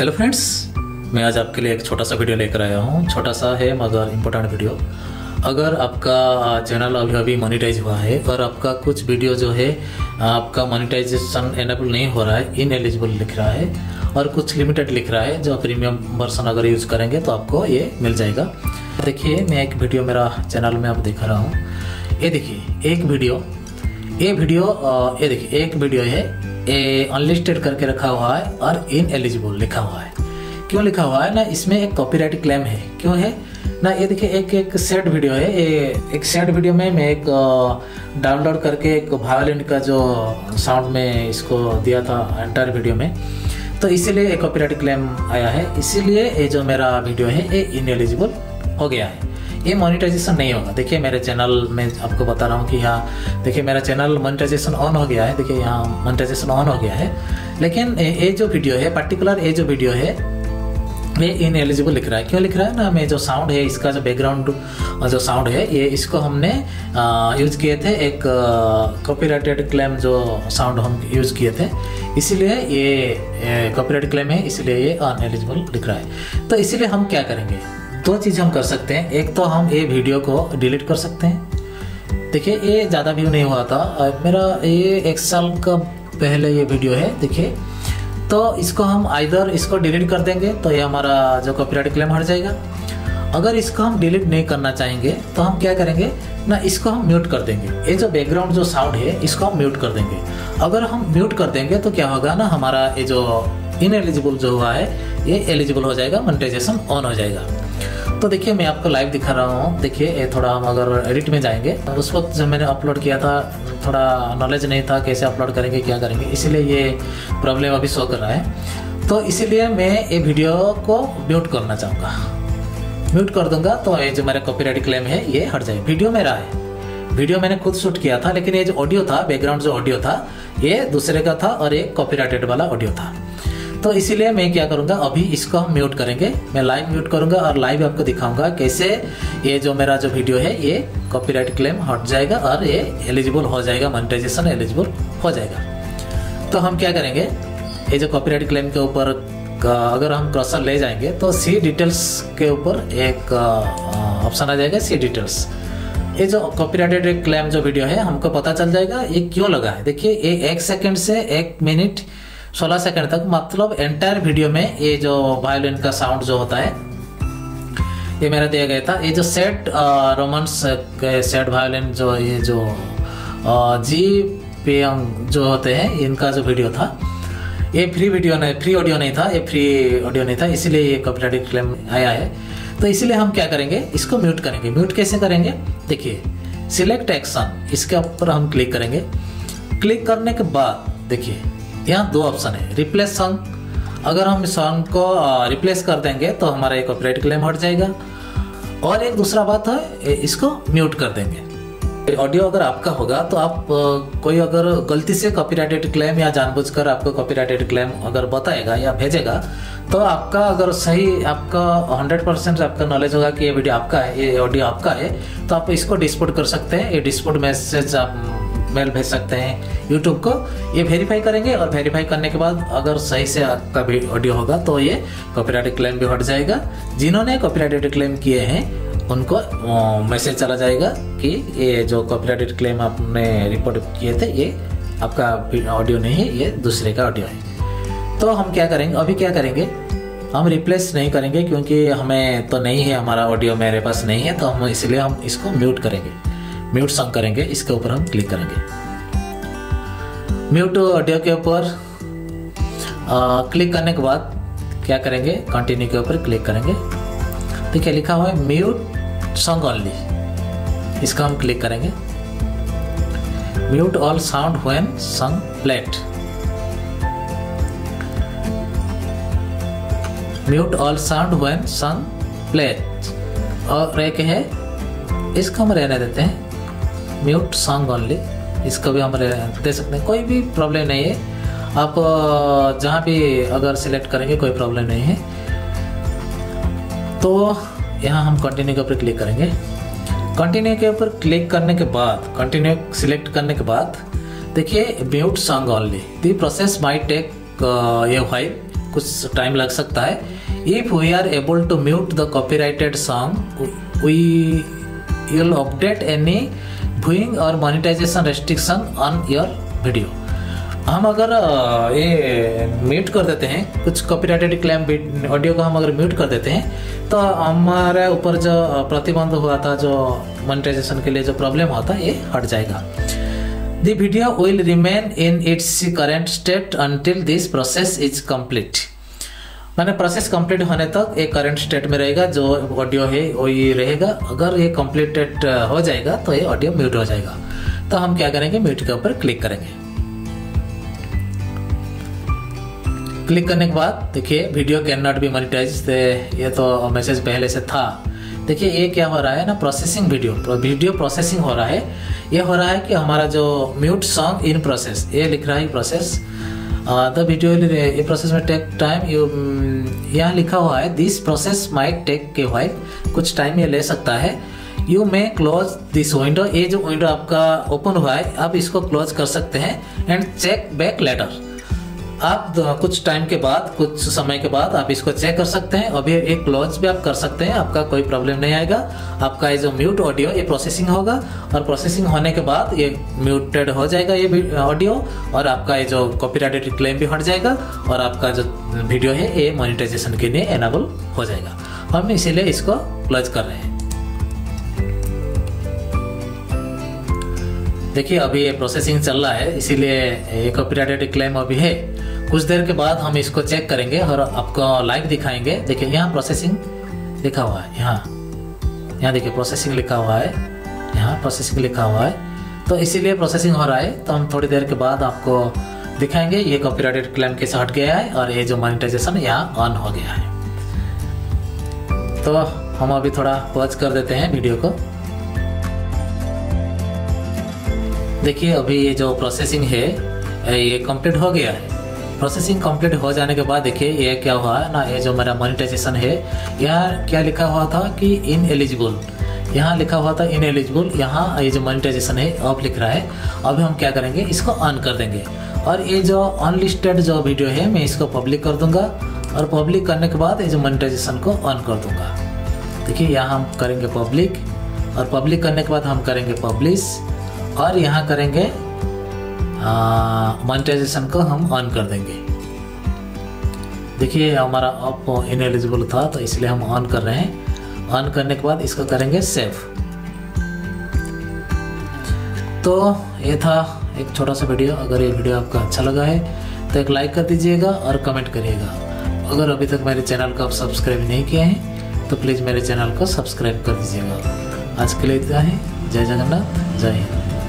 Hello friends मैं आज आपके लिए एक छोटा सा वीडियो लेकर आया हूँ। छोटा सा है, मगर इम्पोर्टेंट वीडियो अगर आपका चैनल अभी अभी मोनिटाइज हुआ है, और आपका कुछ वीडियो जो है, आपका मोनिटाइजेशन एनेबल नहीं हो रहा है इन एलिजिबल लिख रहा है, और कुछ लिमिटेड लिख रहा है, जो प्रीमियम वर्सन अगर यूज़ करेंगे तो आपको ये मिल जाएगा। देखिए, मैं एक वीडियो मेरा चैनल में आप दिखा रहा हूँ। ये देखिए, एक वीडियो ये वीडियो ये देखिए, एक वीडियो है। अनलिस्टेड करके रखा हुआ है और इन एलिजिबल लिखा हुआ है। क्यों लिखा हुआ है? ना, इसमें एक कॉपीराइट क्लेम है। क्यों है? ना, ये देखिए, एक एक सेट वीडियो है। ये एक सेट वीडियो में मैं एक डाउनलोड करके एक वायोलिन का जो साउंड में इसको दिया था एंटायर वीडियो में। तो इसीलिए एक कॉपीराइट क्लेम आया है। इसीलिए ये जो मेरा वीडियो है, ये इनएलिजिबल हो गया है। ये मोनिटाइजेशन नहीं होगा। देखिए, मेरे चैनल में आपको बता रहा हूँ कि यहाँ, देखिए, मेरा चैनल मोनिटाइजेशन ऑन हो गया है। देखिए, यहाँ मोनिटाइजेशन ऑन हो गया है। लेकिन ये जो वीडियो है पर्टिकुलर ये जो वीडियो है, ये इन एलिजिबल लिख रहा है। क्यों लिख रहा है ना? मैं जो साउंड है, इसका जो बैकग्राउंड जो साउंड है, ये इसको हमने यूज़ किए थे एक कॉपीराइटेड क्लेम जो साउंड हम यूज़ किए थे। इसीलिए ये कॉपीराइट क्लेम है, इसलिए ये अनएलिजिबल लिख रहा है। तो इसीलिए हम क्या करेंगे? दो चीज़ हम कर सकते हैं। एक तो हम ये वीडियो को डिलीट कर सकते हैं। देखिए, ये ज़्यादा व्यू नहीं हुआ था। मेरा ये एक साल का पहले ये वीडियो है, देखिए। तो इसको हम आइधर इसको डिलीट कर देंगे तो ये हमारा जो कॉपीराइट क्लेम हट जाएगा। अगर इसको हम डिलीट नहीं करना चाहेंगे तो हम क्या करेंगे? ना, इसको हम म्यूट कर देंगे। ये जो बैकग्राउंड जो साउंड है, इसको हम म्यूट कर देंगे। अगर हम म्यूट कर देंगे तो क्या होगा ना, हमारा ये जो इन एलिजिबल जो हुआ है, ये एलिजिबल हो जाएगा मोनिटाइजेशन ऑन हो जाएगा। तो देखिए, मैं आपको लाइव दिखा रहा हूँ। देखिए थोड़ा हम अगर एडिट में जाएँगे उस वक्त जब मैंने अपलोड किया था, थोड़ा नॉलेज नहीं था कैसे अपलोड करेंगे, क्या करेंगे, इसीलिए ये प्रॉब्लम अभी शो कर रहा है। तो इसीलिए मैं ये वीडियो को म्यूट करना चाहूँगा। म्यूट कर दूँगा तो ये जो मेरा कॉपीराइट क्लेम है, ये हट जाए वीडियो मेरा है। वीडियो मैंने खुद शूट किया था, लेकिन ये जो ऑडियो था बैकग्राउंड जो ऑडियो था, ये दूसरे का था और ये कॉपीराइटेड वाला ऑडियो था। तो इसीलिए मैं क्या करूँगा, अभी इसको हम म्यूट करेंगे। मैं लाइव म्यूट करूँगा और लाइव आपको दिखाऊँगा कैसे ये जो मेरा जो वीडियो है, ये कॉपीराइट क्लेम हट जाएगा और ये एलिजिबल हो जाएगा मोनिटाइजेशन एलिजिबल हो जाएगा। तो हम क्या करेंगे, ये जो कॉपीराइट क्लेम के ऊपर अगर हम क्रॉसर ले जाएँगे तो सी डिटेल्स के ऊपर एक ऑप्शन आ जाएगा सी डिटेल्स ये जो कॉपीराइटेड क्लेम जो वीडियो है, हमको पता चल जाएगा, ये क्यों लगा है। देखिए, ये एक सेकंड से एक मिनट सोलह सेकंड तक मतलब एंटायर वीडियो में ये जो वायोलिन का साउंड जो होता है, ये मेरा दिया गया था। ये जो सेट रोमांस सेट वायोलिन जो, ये जो जी पेयंग जो होते हैं, इनका जो वीडियो था, ये फ्री वीडियो नहीं फ्री ऑडियो नहीं था, ये फ्री ऑडियो नहीं था, इसीलिए ये कॉपीराइट क्लेम आया है। तो इसीलिए हम क्या करेंगे, इसको म्यूट करेंगे। म्यूट कैसे करेंगे? देखिए सिलेक्ट एक्शन इसके ऊपर हम क्लिक करेंगे। क्लिक करने के बाद, देखिए यहाँ दो ऑप्शन है। रिप्लेस सॉन्ग अगर हम इस सॉन्ग को रिप्लेस कर देंगे तो हमारा एक कॉपीराइट क्लेम हट जाएगा। और एक दूसरा बात है इसको म्यूट कर देंगे। ऑडियो अगर आपका होगा तो आप कोई अगर गलती से कॉपीराइटेड क्लेम या जानबूझकर आपको कॉपीराइटेड क्लेम अगर बताएगा या भेजेगा तो आपका अगर सही, आपका 100 परसेंट आपका नॉलेज होगा कि ये वीडियो आपका है, ये ऑडियो आपका है तो आप इसको डिस्पोर्ट कर सकते हैं। ये डिस्पोर्ट मैसेज आप मेल भेज सकते हैं यूट्यूब को। ये वेरीफाई करेंगे और वेरीफाई करने के बाद अगर सही से आपका भी ऑडियो होगा तो ये कॉपीराइट क्लेम भी हट जाएगा। जिन्होंने कॉपीराइट क्लेम किए हैं, उनको मैसेज चला जाएगा कि ये जो कॉपीराइट क्लेम आपने रिपोर्ट किए थे, ये आपका ऑडियो नहीं है, ये दूसरे का ऑडियो है। तो हम क्या करेंगे? अभी क्या करेंगे? हम रिप्लेस नहीं करेंगे क्योंकि हमें तो नहीं है, हमारा ऑडियो मेरे पास नहीं है तो हम इसलिए हम इसको म्यूट करेंगे। म्यूट सॉन्ग करेंगे, इसके ऊपर हम क्लिक करेंगे। म्यूट ऑडियो के ऊपर क्लिक करने के बाद क्या करेंगे कंटिन्यू के ऊपर क्लिक करेंगे। देखिए, लिखा हुआ है म्यूट सॉन्ग ऑनली इसका हम क्लिक करेंगे। Mute all sound when song played mute all sound when song played और एक है, इसको हम रहने देते हैं। म्यूट सॉन्ग ओनली इसको भी हम दे सकते हैं। कोई भी प्रॉब्लम नहीं है। आप जहाँ भी अगर सिलेक्ट करेंगे, कोई प्रॉब्लम नहीं है। तो यहाँ हम कंटिन्यू के ऊपर क्लिक करेंगे। कंटिन्यू के ऊपर क्लिक करने के बाद कंटिन्यू सिलेक्ट करने के बाद, देखिए, mute song only the process may take a while कुछ टाइम लग सकता है। If we are able to mute the copyrighted song we will update any viewing और monetization restriction on your video हम अगर ये म्यूट कर देते हैं, कुछ कॉपीराइटेड क्लेम ऑडियो को हम अगर म्यूट कर देते हैं तो हमारे ऊपर जो प्रतिबंध हुआ था, जो मोनिटाइजेशन के लिए जो प्रॉब्लम हुआ था, ये हट जाएगा। The video will remain in its current state until this process is complete मैंने प्रोसेस कंप्लीट होने तक एक करंट स्टेट में रहेगा, जो ऑडियो है, वो ये रहेगा। अगर ये कंप्लीटेड हो जाएगा तो ये ऑडियो म्यूट हो जाएगा। तो हम क्या करेंगे? म्यूट के ऊपर क्लिक करेंगे। क्लिक करने के बाद, देखिए video can not be monetize ये तो मैसेज पहले से था। देखिए, ये क्या हो रहा है ना प्रोसेसिंग वीडियो वीडियो प्रोसेसिंग हो रहा है। ये हो रहा है कि हमारा जो म्यूट सॉन्ग इन प्रोसेस ये लिख रहा है प्रोसेस द वीडियो ये प्रोसेस में टेक टाइम यू यहाँ लिखा हुआ है दिस प्रोसेस माइट टेक के वाइल कुछ टाइम ये ले सकता है। You may close this window ये जो विंडो आपका ओपन हुआ है, आप इसको क्लोज कर सकते हैं एंड चेक बैक लेटर आप कुछ टाइम के बाद, कुछ समय के बाद आप इसको चेक कर सकते हैं अभी एक क्लोज भी आप कर सकते हैं। आपका कोई प्रॉब्लम नहीं आएगा। आपका ये जो म्यूट ऑडियो ये प्रोसेसिंग होगा और प्रोसेसिंग होने के बाद ये म्यूटेड हो जाएगा ये ऑडियो और आपका ये जो कॉपीराइटेड क्लेम भी हट जाएगा और आपका जो वीडियो है, ये मोनिटाइजेशन के लिए एनाबल हो जाएगा। हम इसीलिए इसको क्लोज कर रहे हैं। देखिए, अभी ये प्रोसेसिंग चल रहा है, इसीलिए ये कॉपीराइटेड क्लेम अभी है। कुछ देर के बाद हम इसको चेक करेंगे और आपको लाइव दिखाएँगे। देखिए, यहाँ प्रोसेसिंग लिखा हुआ है, यहाँ। यहाँ देखिए प्रोसेसिंग लिखा हुआ है, यहाँ प्रोसेसिंग लिखा हुआ है। तो इसीलिए प्रोसेसिंग हो रहा है। तो हम थोड़ी देर के बाद आपको दिखाएँगे, ये कॉपीराइटेड क्लेम कैसे हट गया है और ये जो मोनिटाइजेशन यहाँ ऑन हो गया है। तो हम अभी थोड़ा पॉज कर देते हैं वीडियो को। देखिए, अभी ये जो प्रोसेसिंग है, ये कंप्लीट हो गया है। प्रोसेसिंग कंप्लीट हो जाने के बाद देखिए, ये क्या हुआ ना, ये जो मेरा मोनिटाइजेशन है, यहाँ क्या लिखा हुआ था कि इन एलिजिबल यहाँ लिखा हुआ था इन एलिजिबल यहाँ ये जो मोनिटाइजेशन है ऑफ़ लिख रहा है। अभी हम क्या करेंगे, इसको ऑन कर देंगे। और ये जो अनलिस्टेड जो वीडियो है, मैं इसको पब्लिक कर दूँगा। और पब्लिक करने के बाद ये जो मोनिटाइजेशन को ऑन कर दूँगा। देखिए, यहाँ हम करेंगे पब्लिक और पब्लिक करने के बाद हम करेंगे पब्लिश और यहाँ करेंगे मोनिटाइजेशन को हम ऑन कर देंगे। देखिए, हमारा ऑफ़ इनएलिजिबल था तो इसलिए हम ऑन कर रहे हैं। ऑन करने के बाद इसको करेंगे सेव तो ये था एक छोटा सा वीडियो। अगर ये वीडियो आपको अच्छा लगा है तो एक लाइक कर दीजिएगा और कमेंट करिएगा। अगर अभी तक मेरे चैनल को आप सब्सक्राइब नहीं किए हैं तो प्लीज़ मेरे चैनल को सब्सक्राइब कर दीजिएगा। आज के लिए इतना ही। जय जगन्नाथ। जय हिंद।